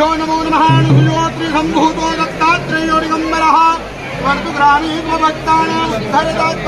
यो नमो नमः। त्रिशम्भूपो दत्तात्रयो निगम्बरः वर्तुग्राणीपभक्तानाम् खरितात्